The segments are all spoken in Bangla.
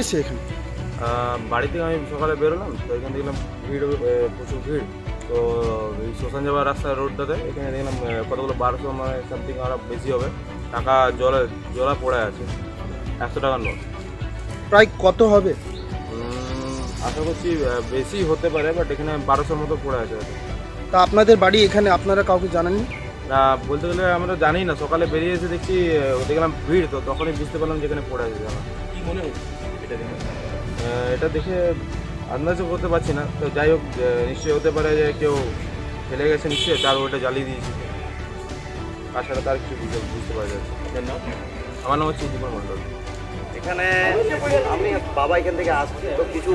এসে এখানে। বাড়ি থেকে আমি সকালে বেরোলাম তো এখানে দেখলাম ভিড় প্রচুর ভিড়। তো এই শ্মশান যাওয়ার রাস্তা রোডটাতে এখানে দেখলাম কতগুলো বারোশো মানে সামথিং আরও বেশি হবে। টাকা জলে জলা পড়ে আছে একশো টাকার নোট। প্রায় কত হবে? আশা করছি বেশি হতে পারে বাট এখানে বারোশোর মতো পড়ে আছে। তা আপনাদের বাড়ি এখানে আপনারা কাউকে জানাননি? না বলতে গেলে আমরা জানি না সকালে বেরিয়ে এসে দেখছি দেখলাম ভিড় তো তখনই বুঝতে পারলাম যে এখানে পড়ে আছে। কি মনে হচ্ছে? এটা দেখে আহ, এটা দেখে আন্দাজও করতে পারছি না। তো যাই হোক নিশ্চয়ই হতে পারে যে কেউ ফেলে গেছে নিশ্চয়ই তার ওটা জ্বালিয়ে দিয়েছে। তাছাড়া তার কিছু বুঝতে বুঝতে পারা যাচ্ছে। আমার নাম হচ্ছে জীবন মণ্ডল। এখানে আমি বাবা এখান থেকে আসছে তো কিছু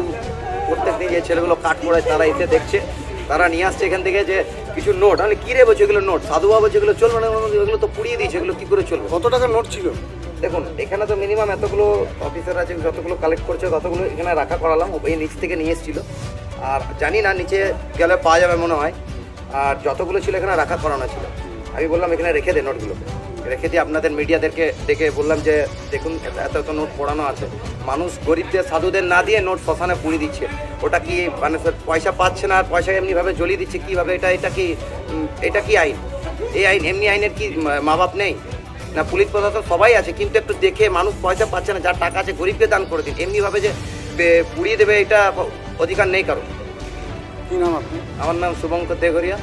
প্রত্যেক দিন যে ছেলেগুলো কাঠ পড়ায় তারা এসে দেখছে। তারা নিয়ে আসছে এখান থেকে যে কিছু নোট। আমি কি রে বলছে এগুলো নোট? সাধু বাবা যেগুলো চলবে না? এগুলো তো পুড়িয়ে দিয়েছে এগুলো কি করে চলবে? কত টাকার নোট ছিল? দেখুন, এখানে তো মিনিমাম এতগুলো অফিসার আছে, যতগুলো কালেক্ট করছে, ততগুলো এখানে রাখা করালাম এই নিচ থেকে নিয়ে এসেছিল। আর জানি না নিচে গেলে পাওয়া যাবে মনে হয়, আর যতগুলো ছিল এখানে রাখা করানো ছিল। আমি বললাম, এখানে রেখে দে নোটগুলো রেখে দিয়ে আপনাদের মিডিয়াদেরকে ডেকে বললাম যে, দেখুন, এত এত নোট পড়ানো আছে। মানুষ গরিবদের, সাধুদের না দিয়ে নোট শ্মশানে পুড়িয়ে দিচ্ছে। ওটা কি মানে পয়সা পাচ্ছে না, আর পয়সা এমনিভাবে জ্বলিয়ে দিচ্ছে? কীভাবে? এটা এটা কি এটা কি আইন? এই আইন, এমনি আইনের কি মা বাপ নেই? না পুলিশ প্রশাসন সবাই আছে কিন্তু একটু দেখে মানুষ পয়সা পাচ্ছে না যার টাকা আছে গরিবকে দান করে দিন। এমনিভাবে যে পুড়িয়ে দেবে এটা অধিকার নেই কারও। কি নাম আপনি? আমার নাম শুভঙ্কর দেগরিয়া